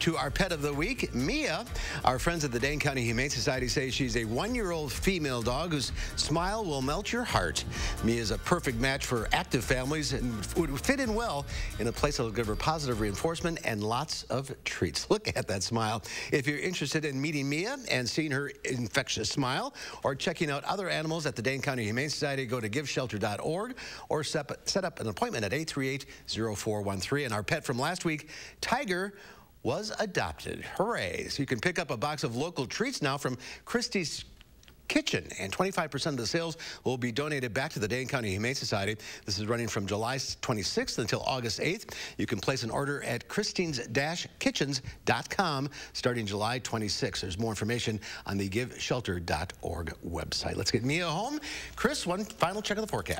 To our pet of the week, Mia. Our friends at the Dane County Humane Society say she's a one-year-old female dog whose smile will melt your heart. Mia is a perfect match for active families and would fit in well in a place that will give her positive reinforcement and lots of treats. Look at that smile. If you're interested in meeting Mia and seeing her infectious smile or checking out other animals at the Dane County Humane Society, go to giveshelter.org or set up an appointment at 838-0413. And our pet from last week, Tiger, was adopted. Hooray. So you can pick up a box of local treats now from Christine's Kitchen, and 25% of the sales will be donated back to the Dane County Humane Society. This is running from July 26th until August 8th. You can place an order at christines-kitchens.com starting July 26th. There's more information on the giveshelter.org website. Let's get Mia home. Chris, one final check of the forecast.